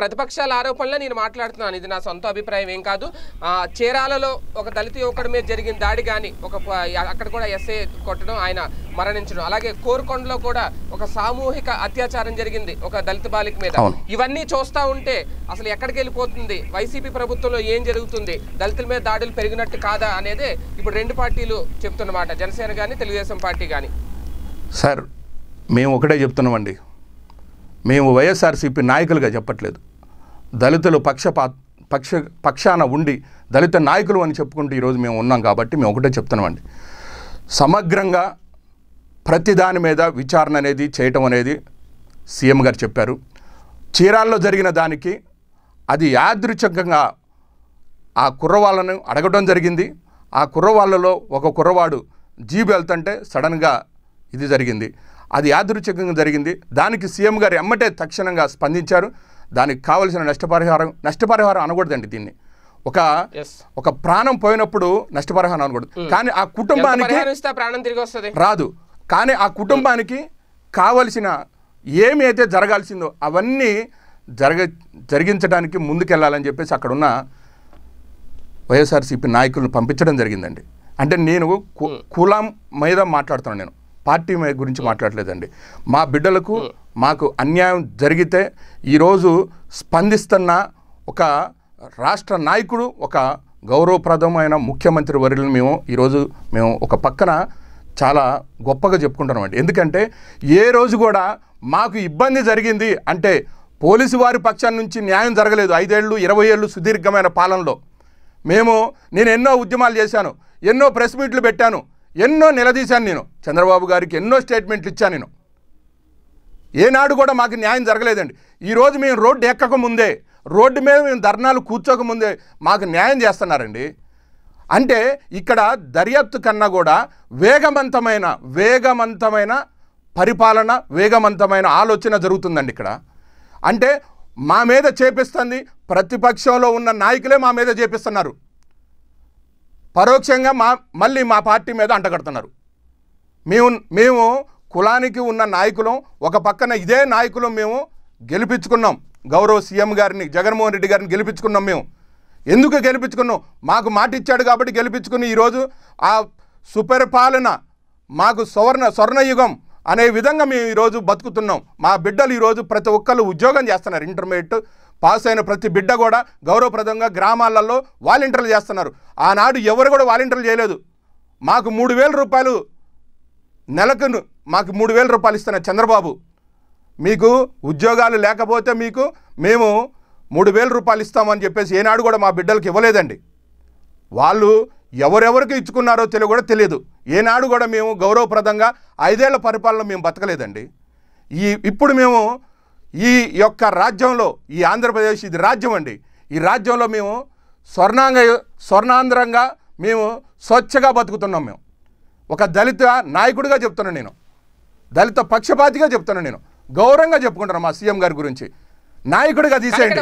ప్రతిపక్షాల ఆరోపణలే నేను మాట్లాడుతున్నాను. ఇది నా సొంత అభిప్రాయం ఏం కాదు. చీరాలలో ఒక దళిత యువకుడి మీద జరిగిన దాడి కానీ ఒక అక్కడ కూడా ఎస్ఏ కొట్టడం ఆయన మరణించడం అలాగే కోరుకొండలో కూడా ఒక సామూహిక అత్యాచారం జరిగింది ఒక దళిత బాలిక మీద. ఇవన్నీ చూస్తా ఉంటే అసలు ఎక్కడికి వెళ్ళిపోతుంది? వైసీపీ ప్రభుత్వంలో ఏం జరుగుతుంది? దళితుల మీద దాడులు పెరిగినట్టు కాదా అనేదే ఇప్పుడు రెండు పార్టీలు చెప్తున్నమాట జనసేన కానీ తెలుగుదేశం పార్టీ కానీ సార్ మేము ఒకటే చెప్తున్నామండి. మేము వైఎస్ఆర్సీపీ నాయకులుగా చెప్పట్లేదు. దళితులు పక్షపా పక్ష పక్షాన ఉండి దళిత నాయకులు అని చెప్పుకుంటూ ఈరోజు మేము ఉన్నాం కాబట్టి మేము ఒకటే చెప్తున్నామండి. సమగ్రంగా ప్రతి దాని మీద విచారణ అనేది చేయటం అనేది సీఎం గారు చెప్పారు. చీరాల్లో జరిగిన దానికి అది యాదృచ్ఛికంగా ఆ కుర్రవాళ్ళను అడగడం జరిగింది. ఆ కుర్రవాళ్ళలో ఒక కుర్రవాడు జీబు వెళ్తుంటే సడన్గా ఇది జరిగింది. అది యాదృచ్ఛికంగా జరిగింది. దానికి సీఎం గారు ఎమ్మటే తక్షణంగా స్పందించారు. దానికి కావలసిన నష్టపరిహారం నష్టపరిహారం అనకూడదండి దీన్ని. ఒక. ఒక ప్రాణం పోయినప్పుడు నష్టపరిహారం అనకూడదు. కానీ ఆ కుటుంబానికి ప్రాణం తిరిగి వస్తుంది? రాదు. కానీ ఆ కుటుంబానికి కావలసిన ఏమి అయితే జరగాల్సిందో అవన్నీ జరగ జరిగించడానికి ముందుకెళ్ళాలని చెప్పేసి అక్కడున్న వైఎస్ఆర్సీపీ నాయకులను పంపించడం జరిగిందండి. అంటే నేను కు- కులం మీద మాట్లాడుతున్నాను నేను. పార్టీ గురించి మాట్లాడలేదండి. మా బిడ్డలకు మాకు అన్యాయం జరిగితే ఈరోజు స్పందిస్తున్న ఒక రాష్ట్ర నాయకుడు ఒక గౌరవప్రదమైన ముఖ్యమంత్రి వర్యులను మేము ఈరోజు మేము ఒక పక్కన చాలా గొప్పగా చెప్పుకుంటున్నామండి. ఎందుకంటే ఏ రోజు కూడా మాకు ఇబ్బంది జరిగింది అంటే పోలీసు వారి పక్షాన నుంచి న్యాయం జరగలేదు ఐదేళ్ళు ఇరవై ఏళ్ళు సుదీర్ఘమైన పాలనలో. మేము నేను ఎన్నో ఉద్యమాలు చేశాను ఎన్నో ప్రెస్ మీట్లు పెట్టాను ఎన్నో నిలదీశాను నేను. చంద్రబాబు గారికి ఎన్నో స్టేట్మెంట్లు ఇచ్చాను నేను. ఏనాడు కూడా మాకు న్యాయం జరగలేదండి. ఈరోజు మేము రోడ్డు ఎక్కక ముందే రోడ్డు మీద మేము ధర్నాలు కూర్చోక ముందే మాకు న్యాయం చేస్తున్నారండి. అంటే ఇక్కడ దర్యాప్తు కన్నా కూడా వేగవంతమైన వేగవంతమైన పరిపాలన వేగవంతమైన ఆలోచన జరుగుతుందండి ఇక్కడ. అంటే మా మీద చేపిస్తుంది ప్రతిపక్షంలో ఉన్న నాయకులే మా మీద చేపిస్తున్నారు. పరోక్షంగా మా మళ్ళీ మా పార్టీ మీద అంటగడుతున్నారు. మేము మేము కులానికి ఉన్న నాయకులం ఒక పక్కన ఇదే నాయకులం మేము గెలిపించుకున్నాం. గౌరవ సీఎం గారిని జగన్మోహన్ రెడ్డి గారిని గెలిపించుకున్నాం మేము. ఎందుకు గెలిపించుకున్నాం? మాకు మాట ఇచ్చాడు కాబట్టి గెలిపించుకుని ఈరోజు ఆ సుపరిపాలన మాకు స్వర్ణ స్వర్ణయుగం అనే విధంగా మేము ఈరోజు బతుకుతున్నాం. మా బిడ్డలు ఈరోజు ప్రతి ఒక్కళ్ళు ఉద్యోగం చేస్తున్నారు ఇంటర్మీడియట్ పాస్ అయిన ప్రతి బిడ్డ కూడా గౌరవప్రదంగా గ్రామాలలో వాలంటీర్లు చేస్తున్నారు. ఆనాడు ఎవరు కూడా వాలంటీర్లు చేయలేదు. మాకు మూడు వేల రూపాయలు నెలకు మాకు మూడు వేల రూపాయలు ఇస్తున్నారు చంద్రబాబు. మీకు ఉద్యోగాలు లేకపోతే మీకు మేము మూడు వేల రూపాయలు ఇస్తామని చెప్పేసి ఏనాడు కూడా మా బిడ్డలకు ఇవ్వలేదండి. వాళ్ళు ఎవరెవరికి ఇచ్చుకున్నారో తెలియ కూడా తెలియదు ఏనాడు కూడా మేము గౌరవప్రదంగా ఐదేళ్ళ పరిపాలన మేము బతకలేదండి. ఈ ఇప్పుడు మేము ఈ యొక్క రాజ్యంలో ఈ ఆంధ్రప్రదేశ్ ఇది రాజ్యం అండి. ఈ రాజ్యంలో మేము స్వర్ణాంగ స్వర్ణాంధ్రంగా మేము స్వచ్ఛగా బతుకుతున్నాం మేము. ఒక దళిత నాయకుడిగా చెప్తున్నాను నేను. దళిత పక్షపాతిగా చెప్తున్నాను నేను. గౌరవంగా చెప్పుకుంటున్నాను మా సీఎం గారి గురించి. నాయకుడిగా తీసేయండి.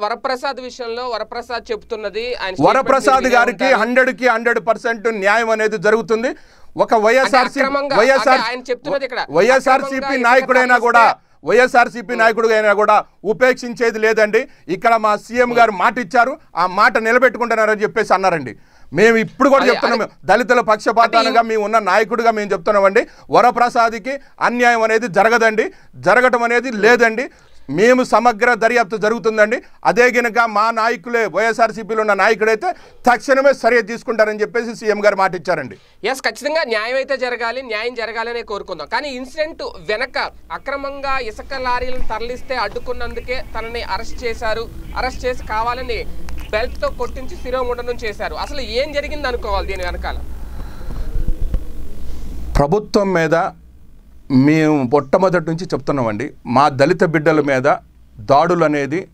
వరప్రసాద్ విషయంలో వరప్రసాద్ చెప్తున్నది వరప్రసాద్ గారికి. హండ్రెడ్కి హండ్రెడ్ పర్సెంట్ న్యాయం అనేది జరుగుతుంది. ఒక వైఎస్ఆర్ అంటే అక్రమంగా- వైఎస్ఆర్ వైఎస్ఆర్సీపీ నాయకుడైనా కూడా వైఎస్ఆర్సీపీ నాయకుడు అయినా కూడా ఉపేక్షించేది లేదండి. ఇక్కడ మా సీఎం గారు మాట ఇచ్చారు ఆ మాట నిలబెట్టుకుంటున్నారని చెప్పేసి అన్నారండి. మేము ఇప్పుడు కూడా అదే- చెప్తున్నాం. అదే- దళితుల పక్షపాతాలుగా మేము ఉన్న నాయకుడిగా మేము చెప్తున్నామండి. వరప్రసాద్కి అన్యాయం అనేది జరగదండి. జరగటం అనేది లేదండి. మేము సమగ్ర దర్యాప్తు జరుగుతుందండి. అదే గనుక మా నాయకులే వైఎస్ఆర్సీపీలో ఉన్న నాయకుడైతే తక్షణమే చర్య తీసుకుంటారని చెప్పేసి సీఎం గారు మాట ఇచ్చారండి. ఎస్ ఖచ్చితంగా న్యాయం అయితే జరగాలి న్యాయం జరగాలనే కోరుకుందాం. కానీ ఇన్సిడెంట్ వెనక అక్రమంగా ఇసుక లారీలను తరలిస్తే అడ్డుకున్నందుకే తనని అరెస్ట్ చేశారు. అరెస్ట్ చేసి కావాలని బెల్ట్తో కొట్టించి శిరోముండనం చేశారు. అసలు ఏం జరిగింది అనుకోవాలి దీని వెనకాల? ప్రభుత్వం మీద మేము మొట్టమొదటి నుంచి చెప్తున్నామండి మా దళిత బిడ్డల మీద దాడులు అనేది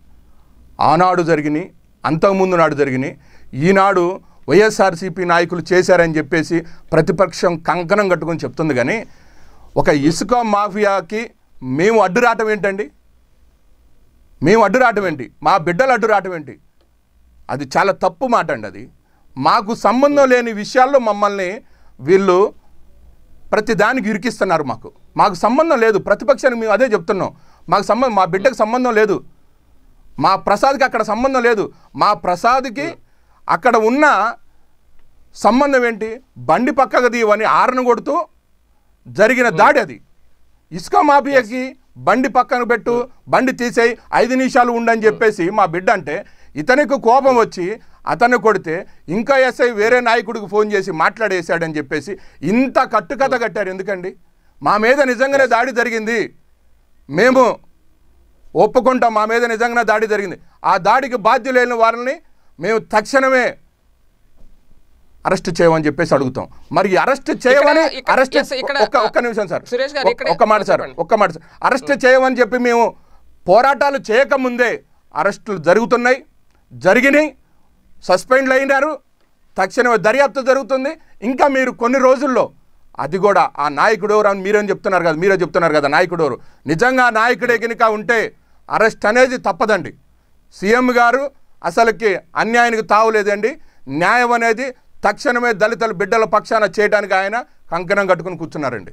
ఆనాడు జరిగినాయి అంతకుముందు నాడు జరిగినాయి ఈనాడు వైఎస్ఆర్సీపీ నాయకులు చేశారని చెప్పేసి ప్రతిపక్షం కంకణం కట్టుకొని చెప్తుంది కానీ ఒక ఇసుక మాఫియాకి మేము అడ్డు రావటం ఏంటండి? మేము అడ్డు రావటం ఏంటి? మా బిడ్డలు అడ్డు రావటం ఏంటి? అది చాలా తప్పు మాట అండి అది. మాకు సంబంధం లేని విషయాల్లో మమ్మల్ని వీళ్ళు ప్రతి దానికి ఇరికిస్తున్నారు మాకు. మాకు సంబంధం లేదు. ప్రతిపక్షానికి మేము అదే చెప్తున్నాం. మాకు సంబంధం మా బిడ్డకు సంబంధం లేదు. మా ప్రసాద్కి అక్కడ సంబంధం లేదు. మా ప్రసాద్కి అక్కడ ఉన్న సంబంధం ఏంటి? బండి పక్కకు తీయవని ఆరను కొడుతూ జరిగిన దాడి అది. ఇసుక మాఫియాకి బండి పక్కన పెట్టు బండి తీసేయి ఐదు నిమిషాలు ఉండని చెప్పేసి మా బిడ్డ అంటే ఇతనికి కోపం వచ్చి అతన్ని కొడితే ఇంకా ఎస్ఐ వేరే నాయకుడికి ఫోన్ చేసి మాట్లాడేశాడని చెప్పేసి ఇంత కట్టుకథ కట్టారు. ఎందుకండి? మా మీద నిజంగానే దాడి జరిగింది. మేము ఒప్పుకుంటాం మా మీద నిజంగానే దాడి జరిగింది. ఆ దాడికి బాధ్యులైన వారిని మేము తక్షణమే అరెస్ట్ చేయమని చెప్పేసి అడుగుతాం. మరి అరెస్ట్ చేయమని అరెస్ట్ ఒక్క ఒక్క నిమిషం సార్. ఒక్క- మాట సార్. ఒక్క మాట సార్. అరెస్ట్ చేయమని చెప్పి మేము పోరాటాలు చేయకముందే అరెస్టులు జరుగుతున్నాయి జరిగినాయి. సస్పెండ్లు అయినారు తక్షణమే దర్యాప్తు జరుగుతుంది. ఇంకా మీరు కొన్ని రోజుల్లో అది కూడా ఆ నాయకుడు ఎవరు అని మీరేం చెప్తున్నారు కదా మీరే చెప్తున్నారు కదా నాయకుడు ఎవరు నిజంగా నాయకుడే కనుక ఉంటే అరెస్ట్ అనేది తప్పదండి. సీఎం గారు అసలుకి అన్యాయానికి తావులేదండి న్యాయం అనేది తక్షణమే దళితుల బిడ్డల పక్షాన చేయడానికి ఆయన కంకణం కట్టుకుని కూర్చున్నారండి.